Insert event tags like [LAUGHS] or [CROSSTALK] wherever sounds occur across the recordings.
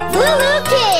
LooLoo Kid!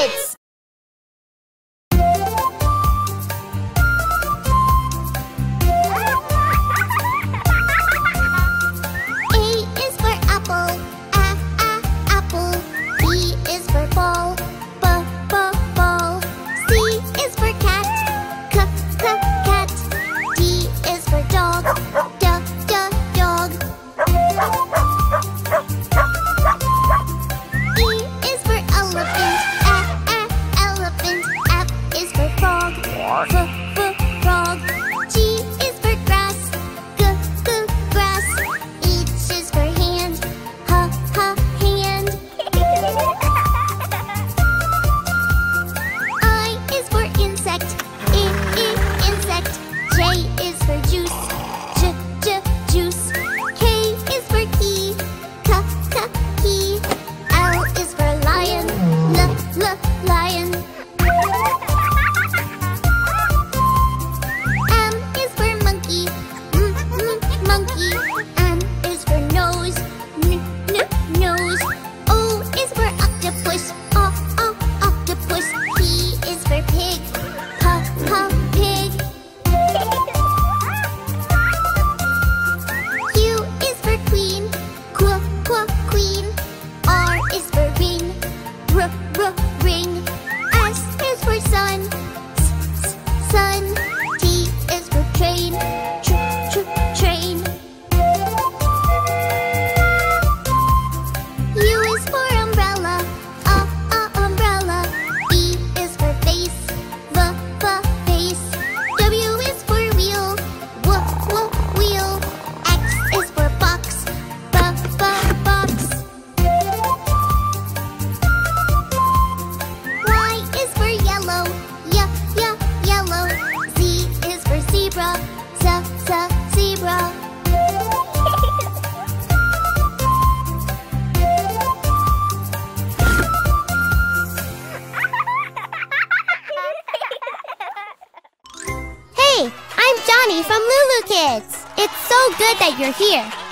Kids! It's so good that you're here.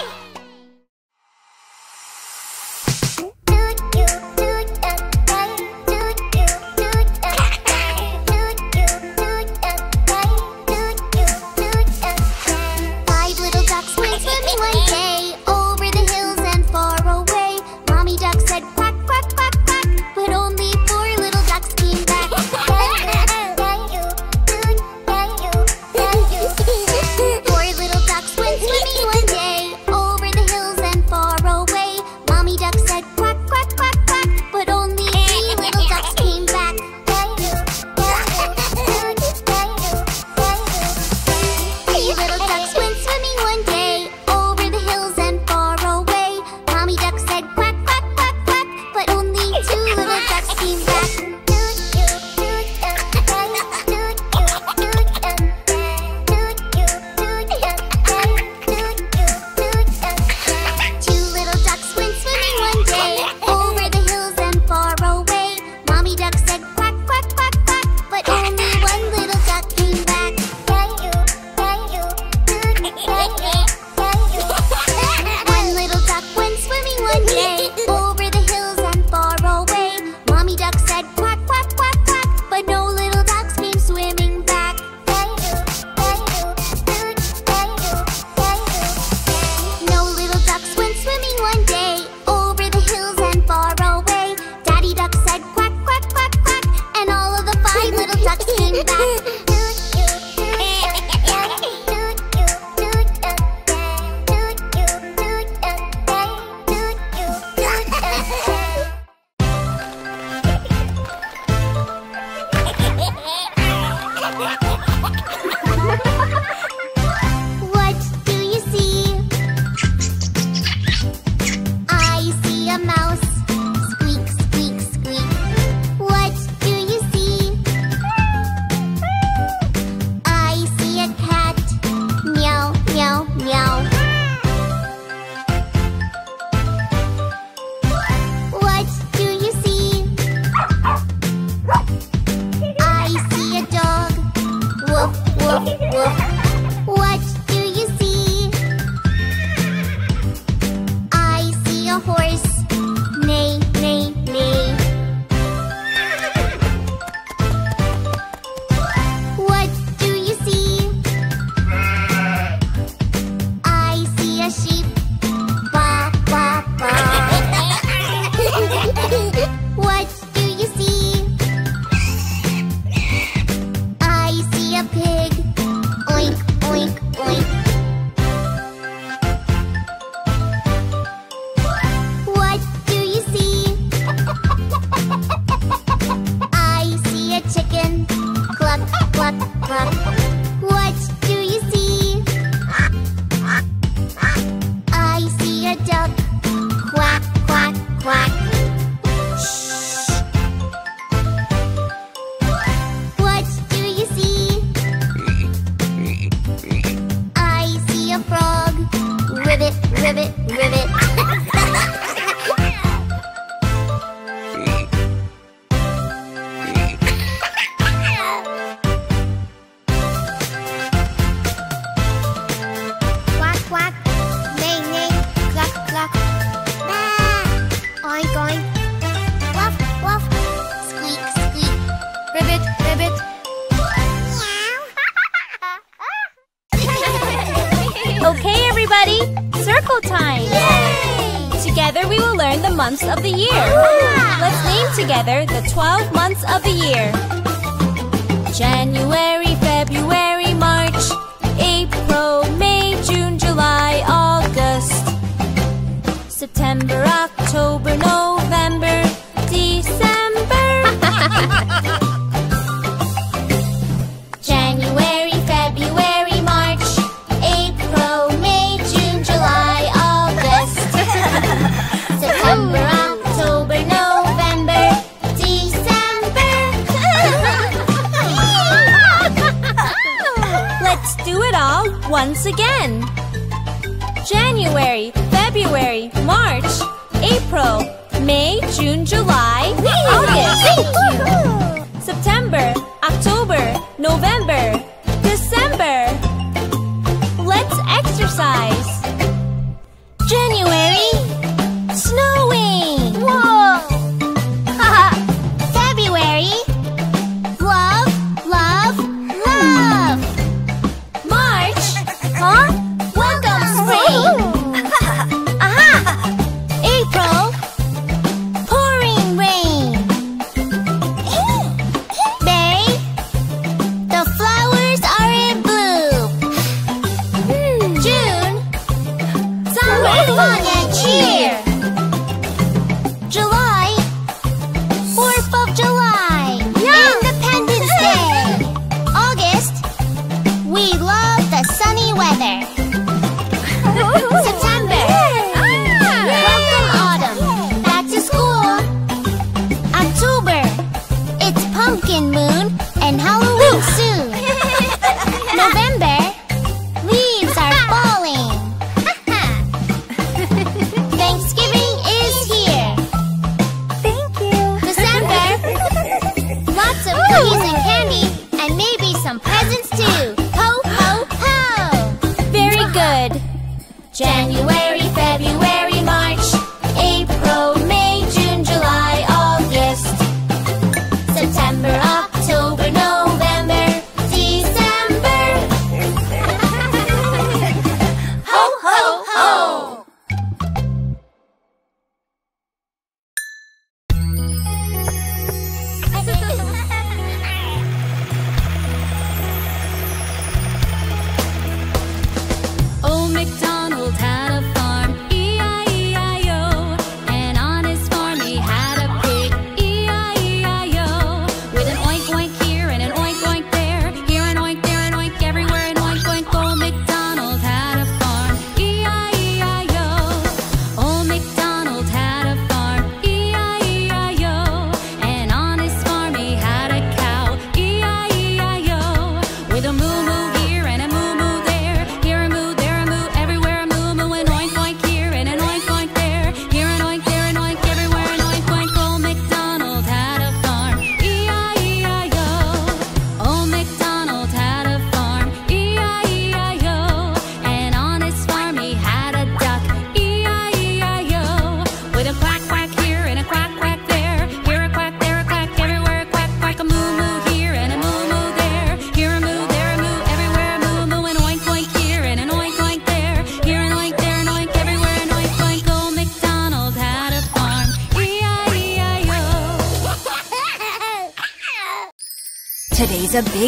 January, February, March, April, May, June, July, August, September, October, November,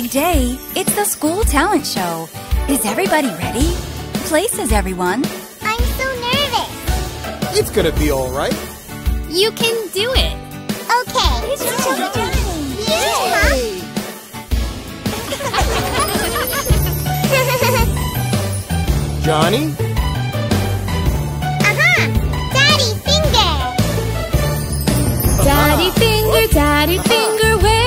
big day. It's the school talent show. Is everybody ready? Places, everyone. I'm so nervous. It's gonna be all right. You can do it. Okay. It's [LAUGHS] Johny? Uh-huh. Daddy finger. Daddy finger, daddy finger, where?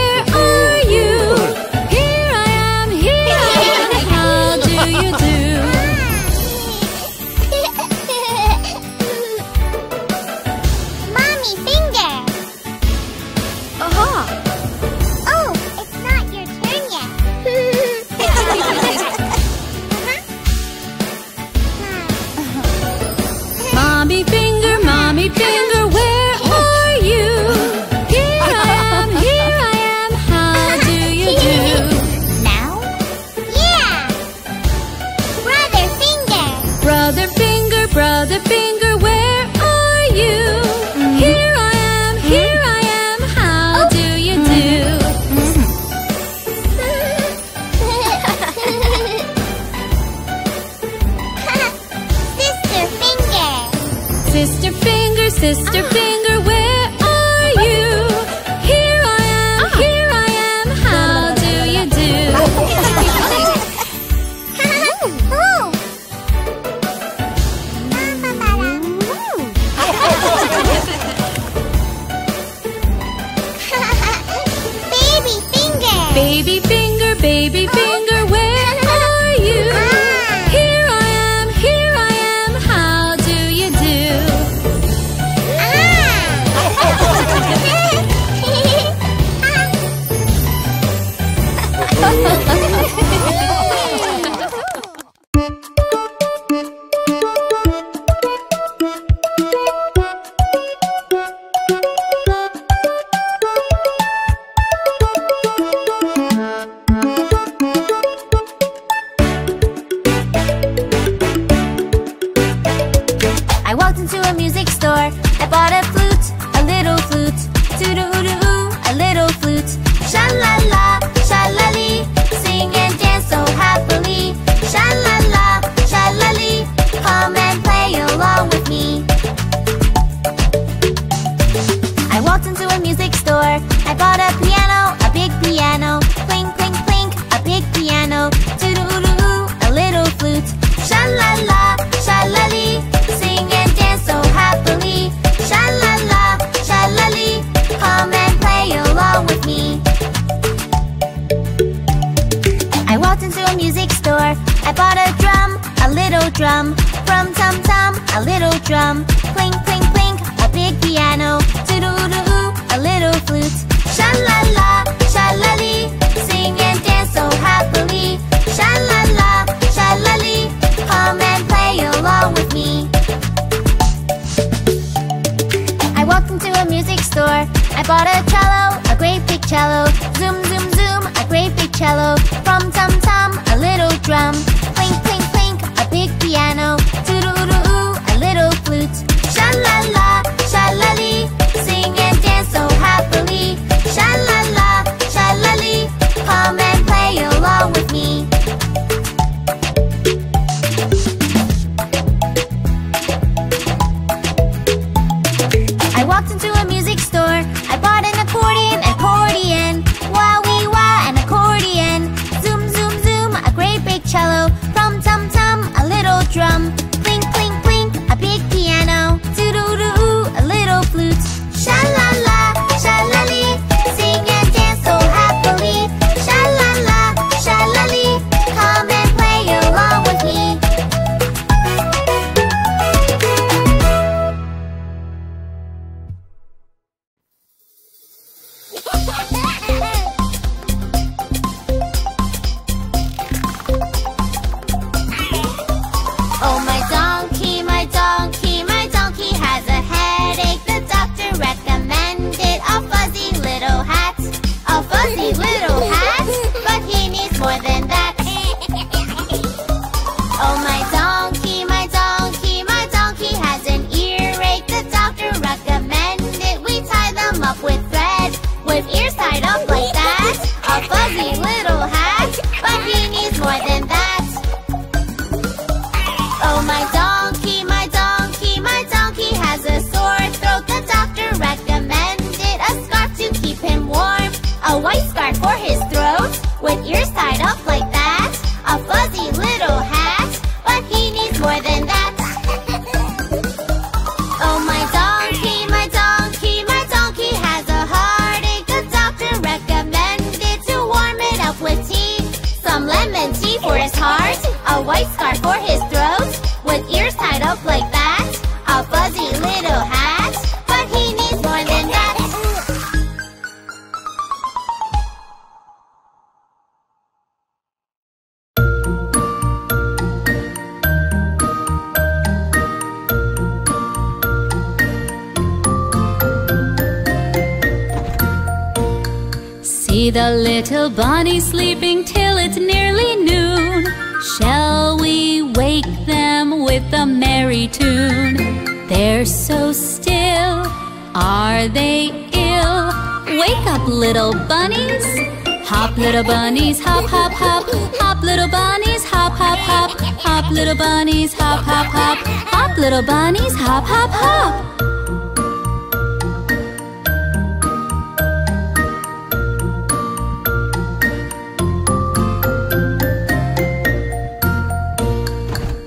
little bunnies hop, hop, hop.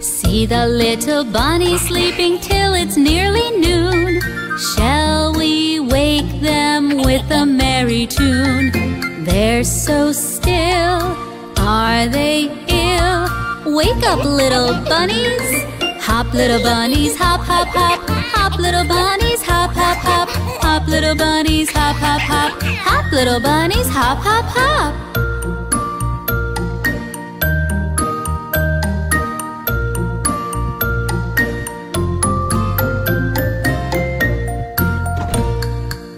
See the little bunny sleeping till it's nearly noon. Shall we wake them with a merry tune? They're so still. Are they ill? Wake up, little bunnies! Hop little bunnies, hop, hop, hop. Hop little bunnies, hop, hop, hop. Hop little bunnies, hop, hop, hop. Hop little bunnies, hop, hop, hop.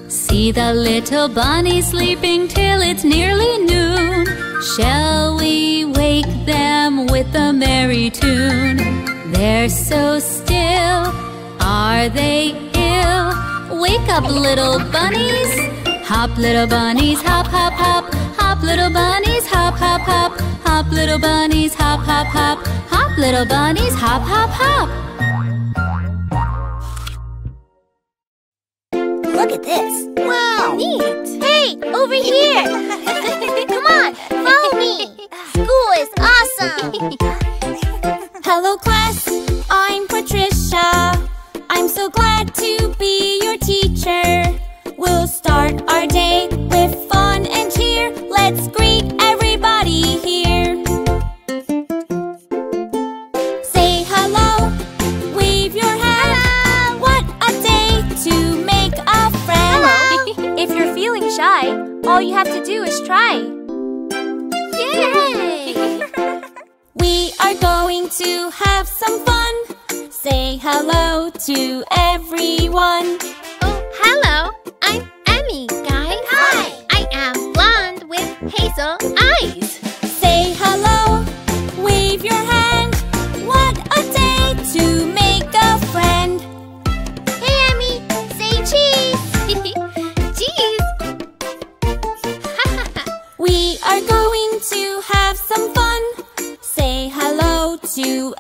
See the little bunny sleeping till it's nearly noon. Shall we wake them with a merry tune? They're so still. Are they ill? Wake up, little bunnies. Hop, little bunnies, hop, hop, hop. Hop, little bunnies, hop, hop, hop. Hop, little bunnies, hop, hop, hop. Hop, little bunnies, hop, hop, hop. you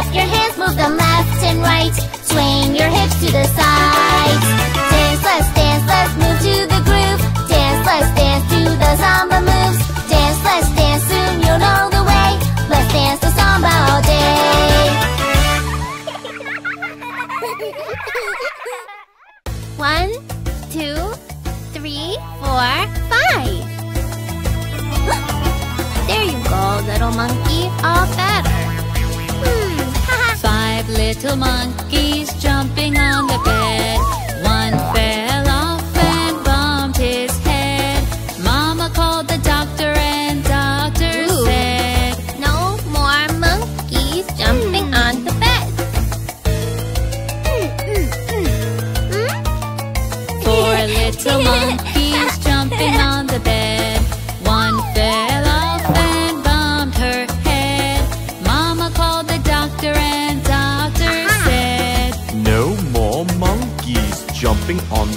up your hands, move them left and right. Swing your hips to the sides. little monkeys jumping on the bed.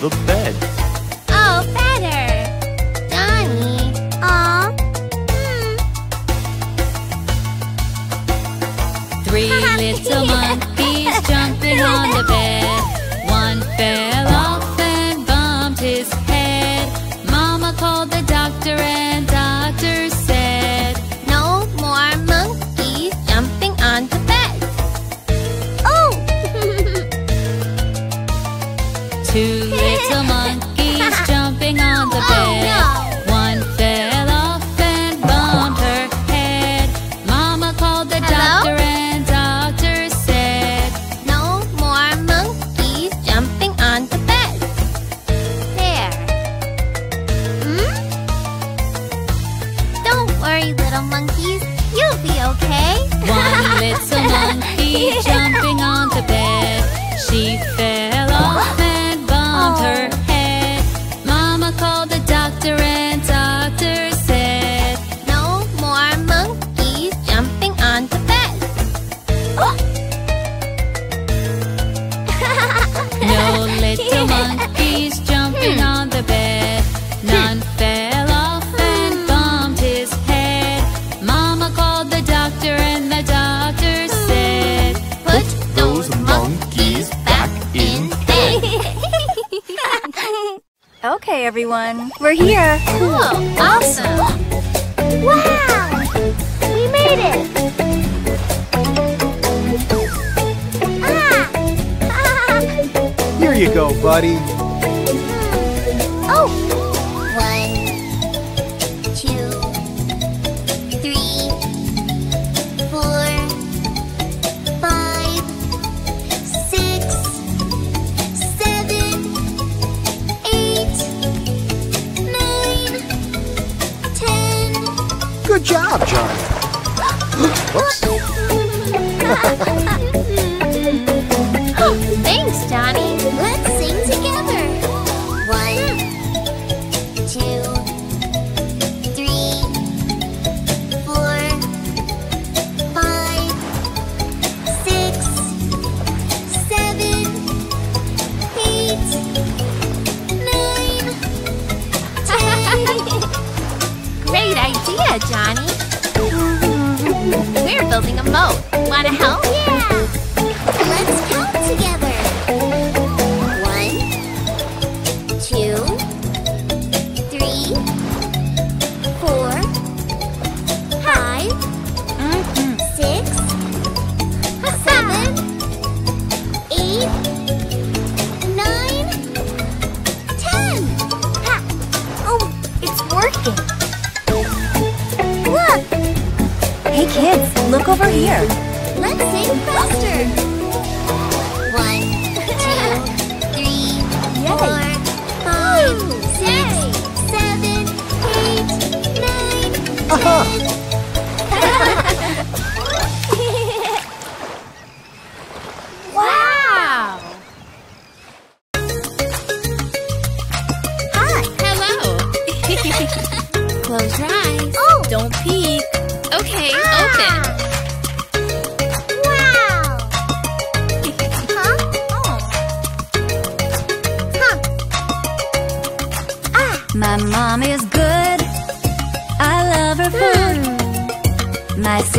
do bem. We're here! Cool! Awesome! wow! We made it! Ah. [LAUGHS] Here you go, buddy!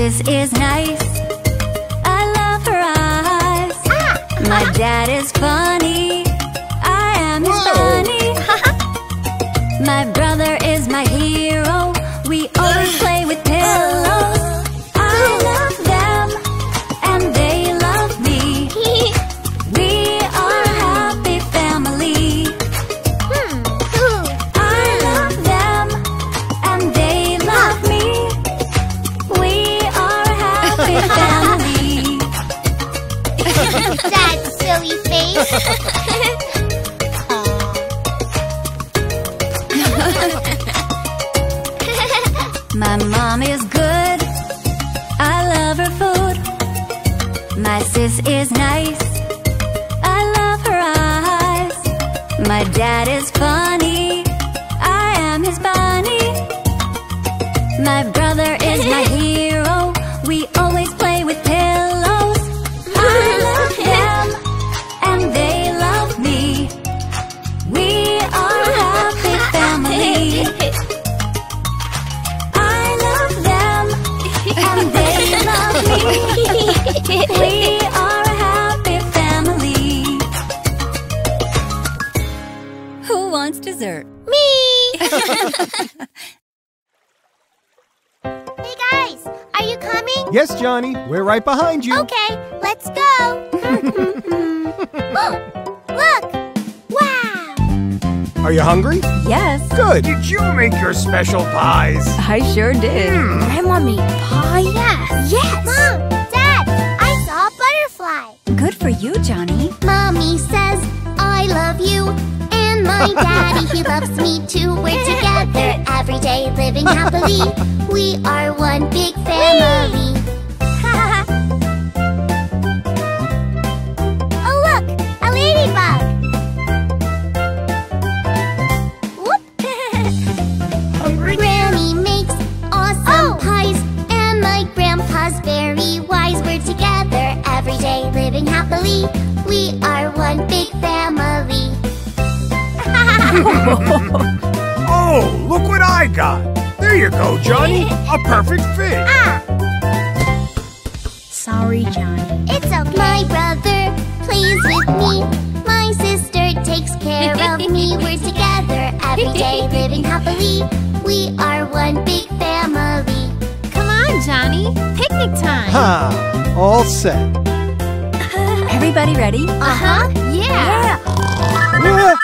This is nice. I love her eyes. Ah, My uh-huh. dad is fun. special pies? I sure did. Mm. Grandma made pie? Yes. Yes. Mom, Dad, I saw a butterfly. Good for you, Johny. Mommy says I love you. And my [LAUGHS] daddy, he loves me too. We're together [LAUGHS] every day living happily. We are one big family. Whee! We are one big family. [LAUGHS] oh, look what I got. There you go, Johny. A perfect fit. Ah. Sorry, Johny. It's okay. My brother plays with me. My sister takes care of me. [LAUGHS] We're together every day, [LAUGHS] living happily. We are one big family. Come on, Johny. Picnic time. Ha! All set. Everybody ready? Uh-huh. Yeah. Yeah.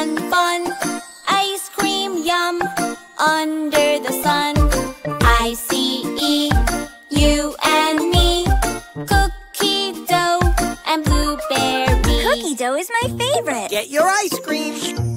fun, fun. Ice cream, yum, under the sun. I see you and me. Cookie dough and blueberry. Cookie dough is my favorite. Get your ice cream.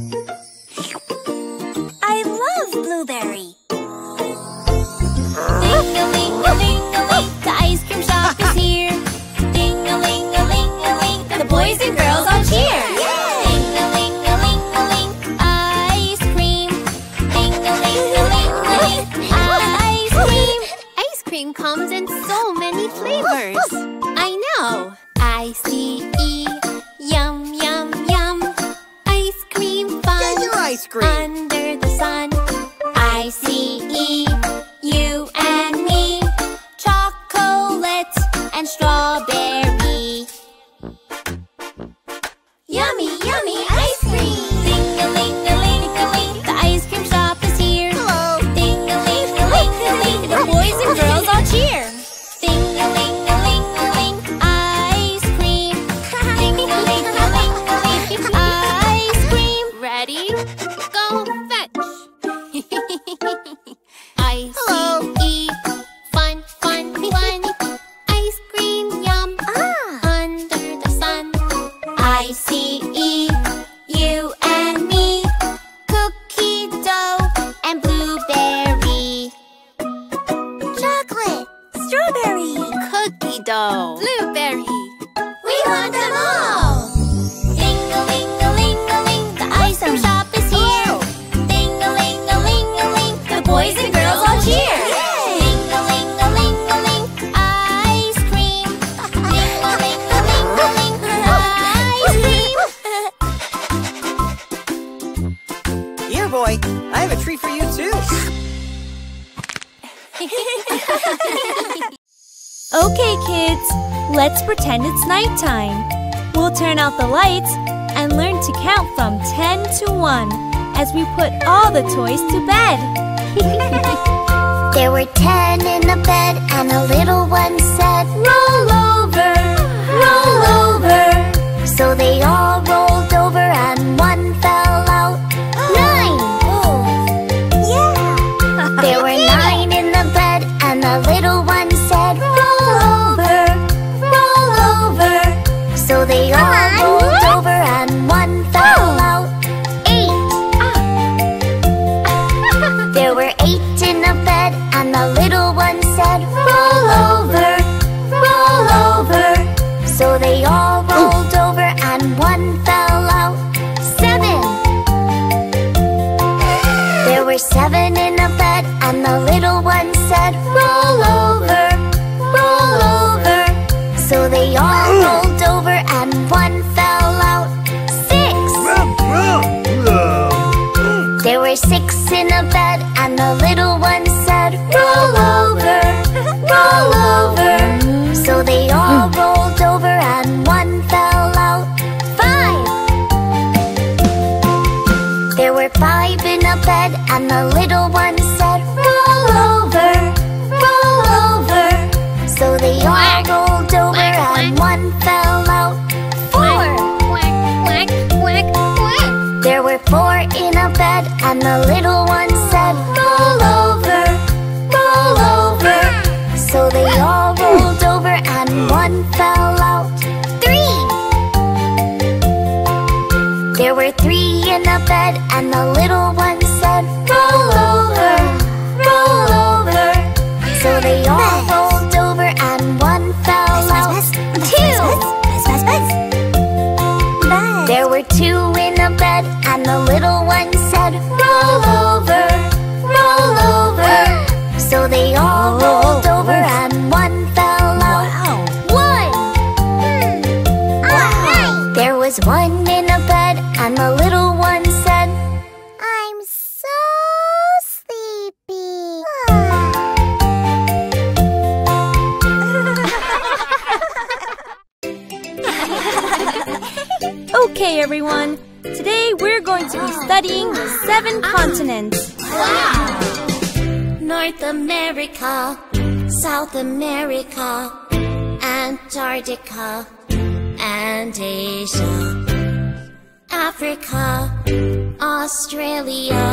roll continents. North America, South America, Antarctica, and Asia. Africa, Australia,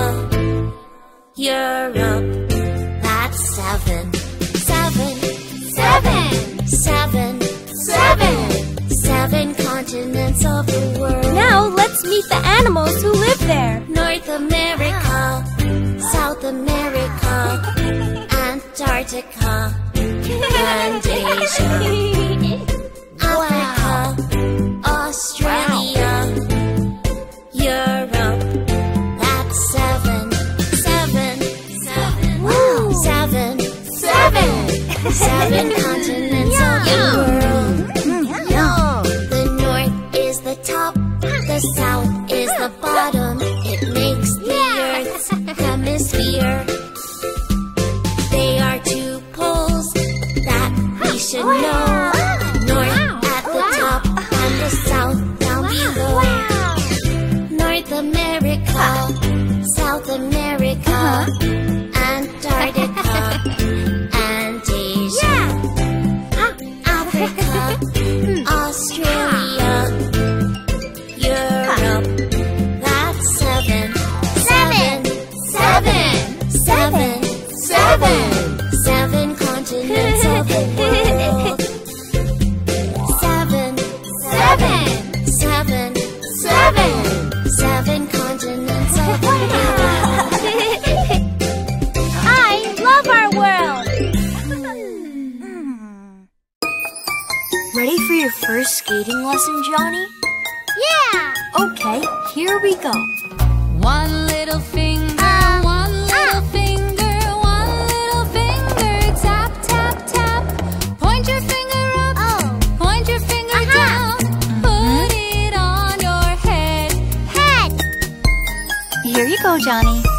Europe. That's seven. Seven. Seven. Seven. Seven. Seven continents of the world. Meet the animals who live there. North America, South America, Antarctica, and Asia. Africa, Australia, Europe. That's seven. Seven. Seven. Seven. Seven. The south is the bottom. It makes the Earth's hemisphere. They are two poles that we should oh, know. North at the top and the south down below. North America, South America, uh-huh. Your first skating lesson, Johny? Yeah! Okay, here we go. One little finger, uh, one uh. little finger, one little finger, tap, tap, tap. Point your finger up, oh. point your finger uh-huh. down, put mm-hmm. it on your head. Head! Here you go, Johny.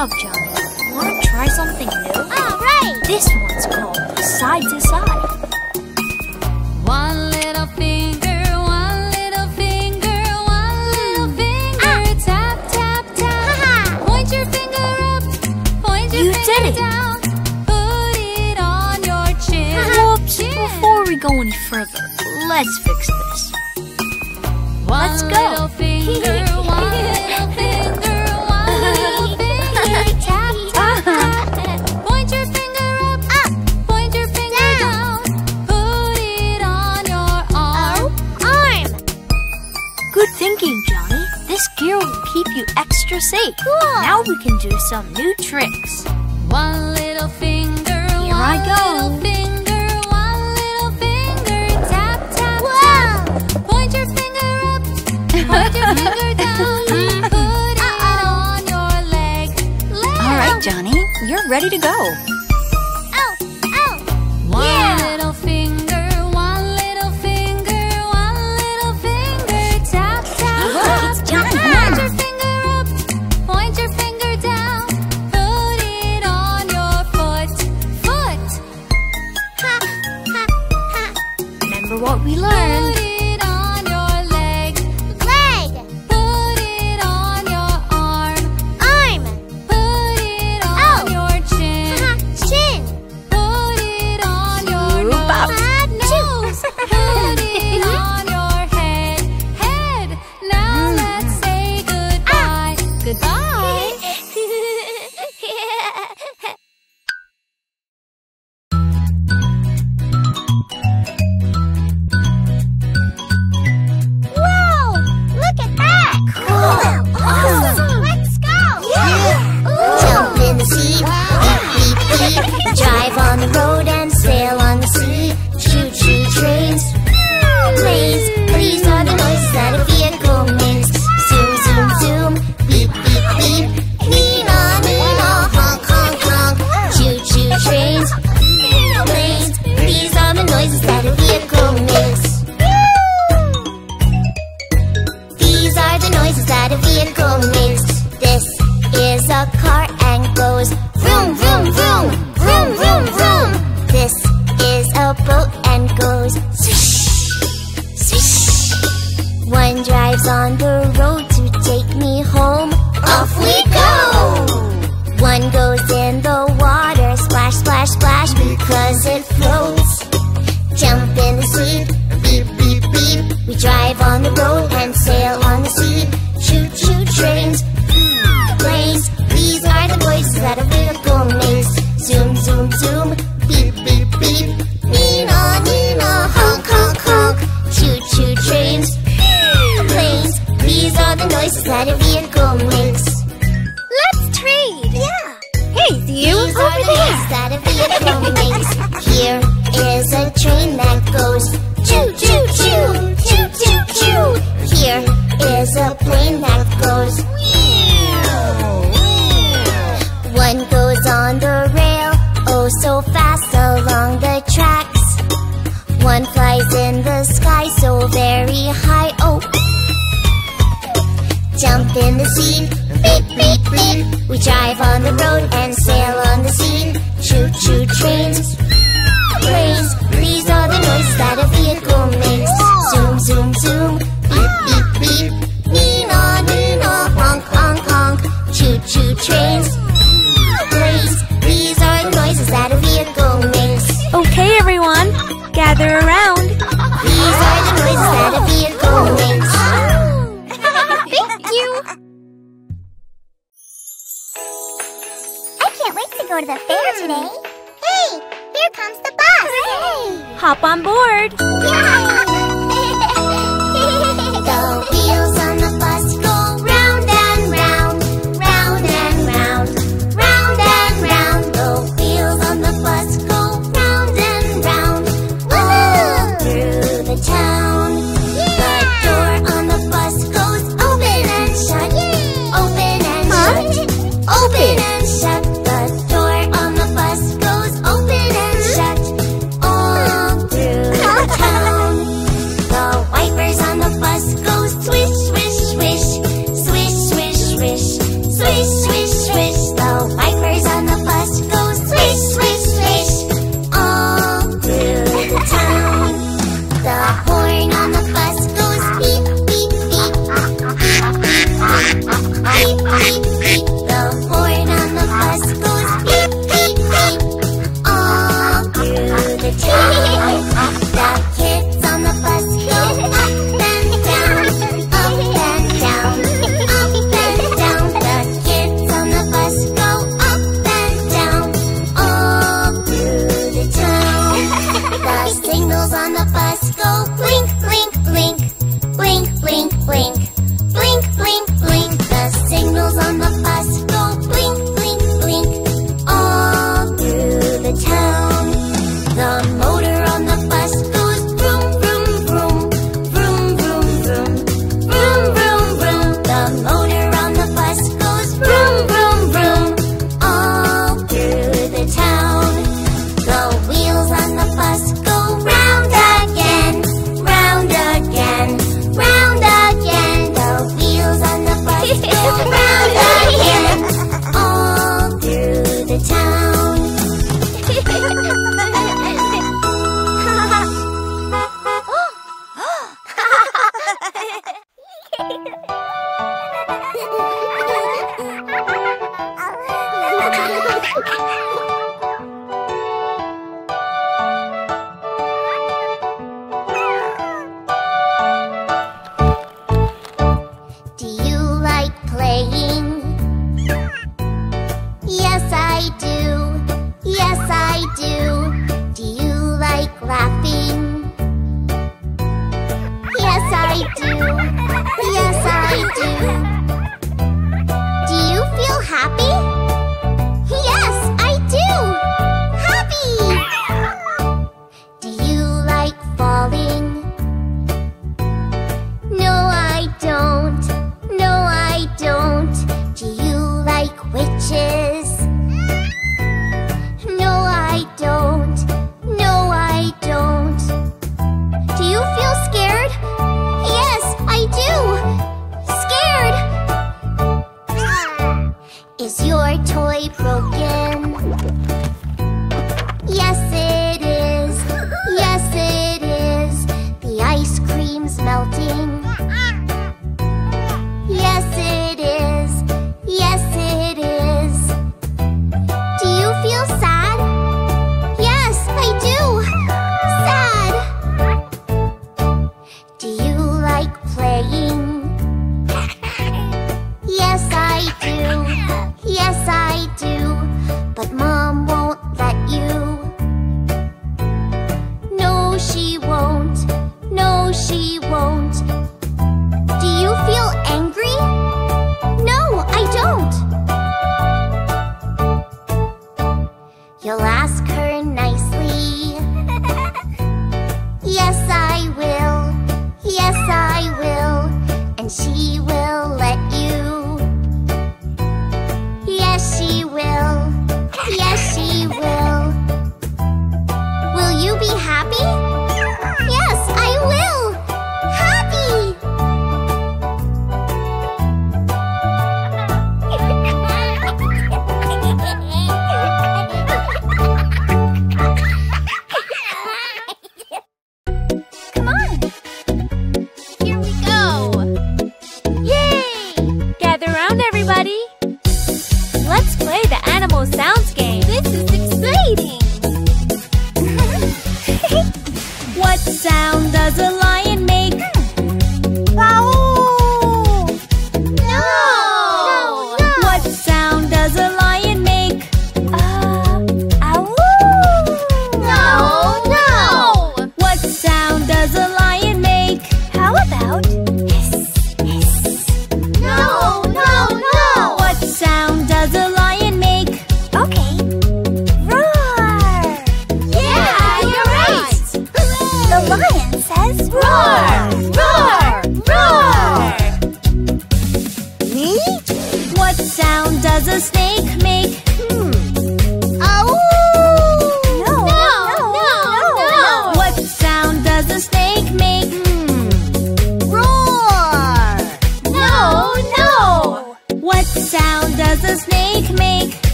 Nice job, Johny. Want to try something new? Alright! This one's called side to side. One little finger, one little finger, one little mm. finger, ah. tap, tap, tap. Point your finger up, point your You finger did it. down, put it on your chin. Whoops! Chin. Before we go any further, let's fix this. One Let's go. Keep you extra safe. Cool. Now we can do some new tricks. One little finger, Here one I go. little finger, one little finger, tap, tap, Whoa! tap. Point your finger up, point your finger [LAUGHS] down, put it on your leg. leg. All right, Johny, you're ready to go.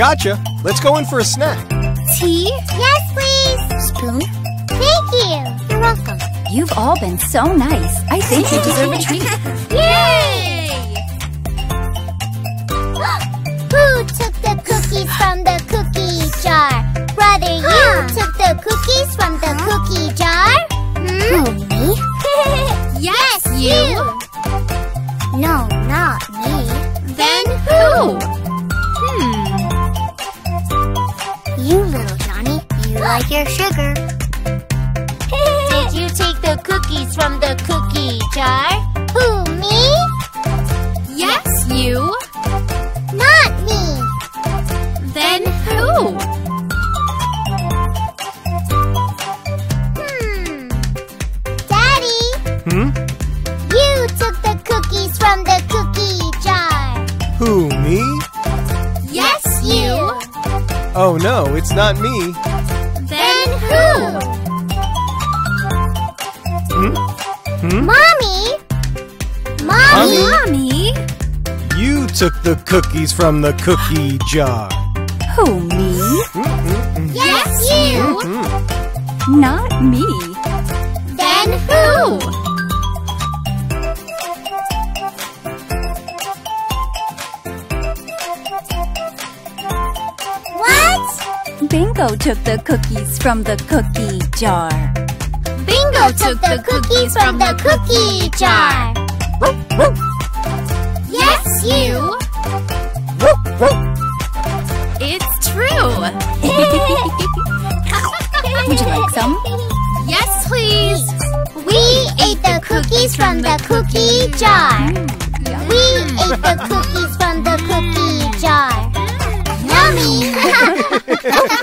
Gotcha. Let's go in for a snack. Tea? Yes, please. Spoon? Thank you. You're welcome. You've all been so nice. I think you deserve a treat. [LAUGHS] Yay! [GASPS] Who took the cookies from the cookie jar? Brother, you took the cookies from the cookie jar? You like your sugar. Did you take the cookies from the cookie jar? Who, me? Yes, you. Not me. Then who? Hmm. Daddy, Hmm? you took the cookies from the cookie jar. Who, me? Yes, you. Oh no, it's not me. The cookies from the cookie jar. Who, me? Yes, you. Not me. Then who? What? Bingo took the cookies from the cookie jar. Bingo took the cookies from the cookie jar. Yes, you. Please. We ate the cookies from the cookie jar. We ate the cookies from the cookie jar. Yummy! [LAUGHS]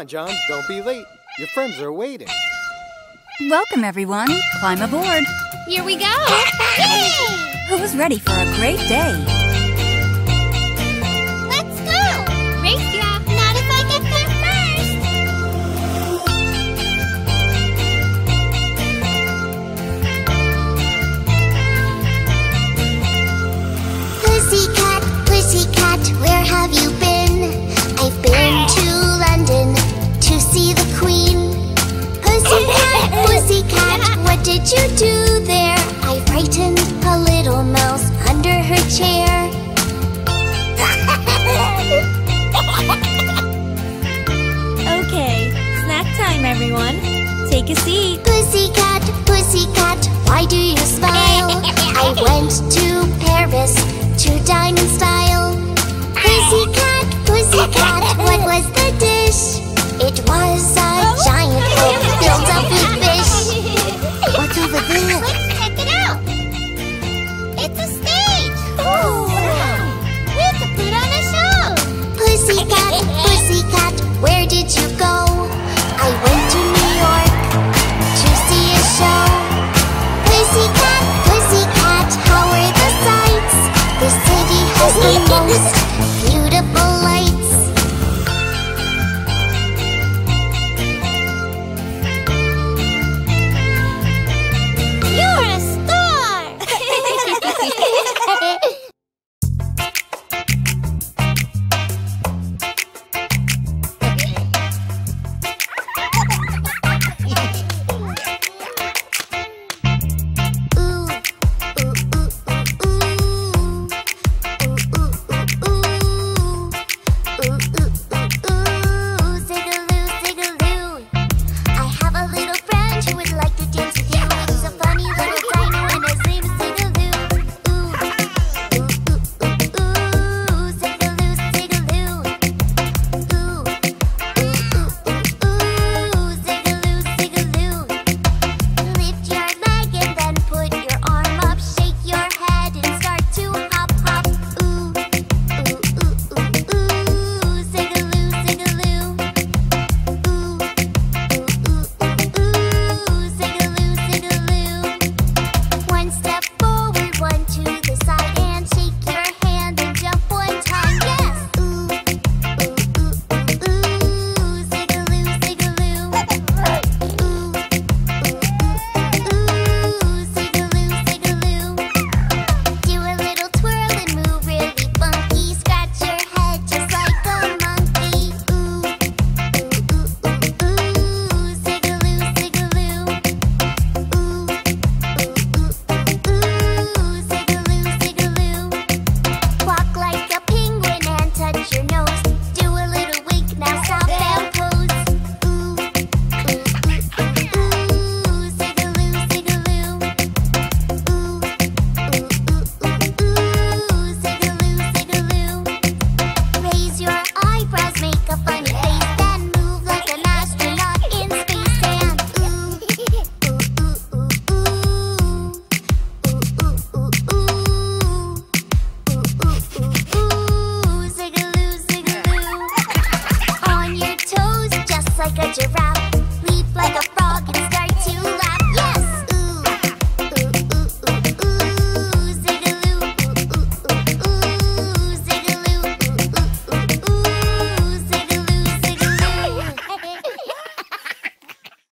on, John. Don't be late. Your friends are waiting. Welcome, everyone. Climb aboard. Here we go. Who's ready for a great day? You do there? I frightened a little mouse under her chair. [LAUGHS] Okay, snack time, everyone. Take a seat. Pussycat, pussycat, why do you smile? I went to Paris to dine in style. Pussycat, pussycat, what was the dish? It was a Let's check it out. It's a stage. We have to put on a show. Pussycat, pussycat, where did you go? I went to New York to see a show. How are the sights? The city has the most